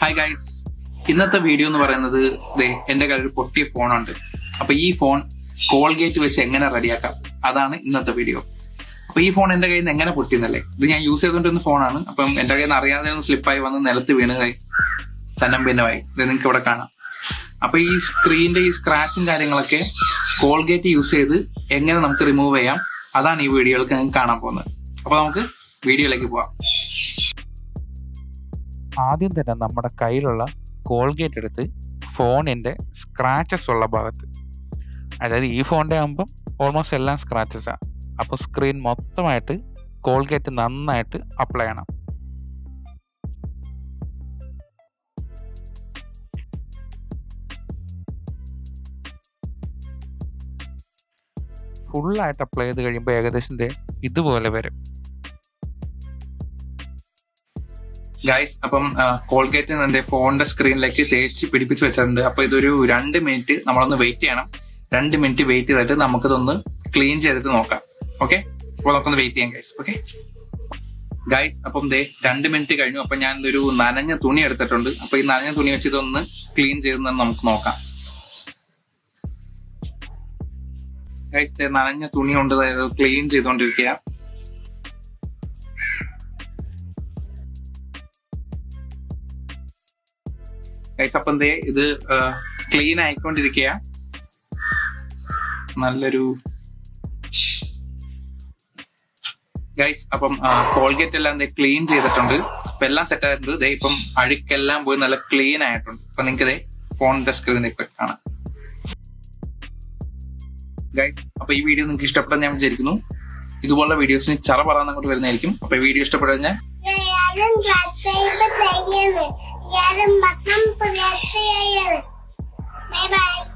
Hi guys ഇന്നത്തെ video എന്ന് പറയുന്നത് എന്റെ കയ്യിൽ ഒരു പൊട്ടിയ ഫോണുണ്ട് അപ്പോൾ ഈ ഫോൺ കോൾഗേറ്റ് വെച്ച് എങ്ങനെ റെഡിയാക്കാം? അതാണ് ഇന്നത്തെ വീഡിയോ അപ്പോൾ ഈ ഫോൺ എന്റെ കയ്യിൽ നിന്ന് എങ്ങനെ പൊട്ടിയെന്നല്ലേ? ഇത് ഞാൻ യൂസ് ചെയ്തുകൊണ്ടിരുന്ന ഫോണാണ് അപ്പം എന്റെ കയ്യിൽ നിന്ന് അറിയാതെ ഒന്ന് സ്ലിപ്പായി വന്ന് നിലത്ത് വീണതായി സന്നം ഭിന്നമായി ഇത് നിങ്ങൾക്ക് ഇവിടെ കാണാം. അപ്പോൾ ഈ സ്ക്രീനിന്റെ ഈ സ്ക്രാച്ചും കാര്യങ്ങളൊക്കെ കോൾഗേറ്റ് യൂസ് ചെയ്ത് എങ്ങനെ നമുക്ക് റിമൂവ് ചെയ്യാം. അതാണ് ഈ വീഡിയോകൾക്ക് കാണാൻ പോകുന്നത്. അപ്പൊ നമുക്ക് വീഡിയോയിലേക്ക് പോവാം. ആദ്യം തന്നെ നമ്മുടെ കയ്യിലുള്ള കോൾഗേറ്റ് എടുത്ത് ഫോണിന്റെ സ്ക്രാച്ചസ് ഉള്ള ഭാഗത്ത്. അതായത് ഈ ഫോണിന്റെ ആകുമ്പം ഓൾമോസ്റ്റ് എല്ലാം സ്ക്രാച്ചസ് ആണ് അപ്പോൾ സ്ക്രീൻ മൊത്തമായിട്ട് കോൾഗേറ്റ് നന്നായിട്ട് അപ്ലൈ ചെയ്യണം. ഫുള്ളായിട്ട് അപ്ലൈ ചെയ്ത് കഴിയുമ്പോൾ ഏകദേശം ഇതുപോലെ വരും. ഗൈസ് അപ്പം കോൾഗേറ്റ് എന്റെ ഫോണിന്റെ സ്ക്രീനിലേക്ക് തേച്ച് പിടിപ്പിച്ച് വെച്ചിട്ടുണ്ട്. അപ്പൊ ഇതൊരു രണ്ട് മിനിറ്റ് നമ്മളൊന്ന് വെയിറ്റ് ചെയ്യണം. രണ്ട് മിനിറ്റ് വെയിറ്റ് ചെയ്തിട്ട് നമുക്കിതൊന്ന് ക്ലീൻ ചെയ്തിട്ട് നോക്കാം. ഓക്കെ അപ്പോൾ നമുക്കൊന്ന് വെയിറ്റ് ചെയ്യാം ഗൈസ് ഓക്കെ ഗൈസ് അപ്പം ദേ രണ്ട് മിനിറ്റ് കഴിഞ്ഞു. അപ്പൊ ഞാൻ ഒരു നനഞ്ഞ തുണി എടുത്തിട്ടുണ്ട്. അപ്പൊ ഈ നനഞ്ഞ തുണി വെച്ച് ഇതൊന്ന് ക്ലീൻ ചെയ്തെന്ന് നമുക്ക് നോക്കാം. നനഞ്ഞ തുണി കൊണ്ട് ക്ലീൻ ചെയ്തുകൊണ്ടിരിക്കുക ഗൈസ് അപ്പം ദേ ഇത് ക്ലീൻ ആയിക്കൊണ്ടിരിക്കുക നല്ലൊരു ഗൈസ് അപ്പം കോൾഗേറ്റ് എല്ലാം ദേ ക്ലീൻ ചെയ്തിട്ടുണ്ട്. അപ്പൊ എല്ലാം സെറ്റ് ആയിട്ടുണ്ട്. ദേ ഇപ്പം അഴുക്കെല്ലാം പോയി നല്ല ക്ലീൻ ആയിട്ടുണ്ട്. അപ്പൊ നിങ്ങൾക്ക് ദേ ഫോണിന്റെ സ്ക്രീനിൽ ഇപ്പൊ കാണാം. ഗൈഡ് അപ്പൊ ഈ വീഡിയോ നിങ്ങൾക്ക് ഇഷ്ടപ്പെടാൻ ഞാൻ വിചാരിക്കുന്നു. ഇതുപോലുള്ള വീഡിയോസിന് ചറ പറയാൻ അങ്ങോട്ട് വരുന്നതായിരിക്കും. അപ്പൊ ഈ വീഡിയോ ഇഷ്ടപ്പെടാൻ ഞാൻ ബൈ ബൈ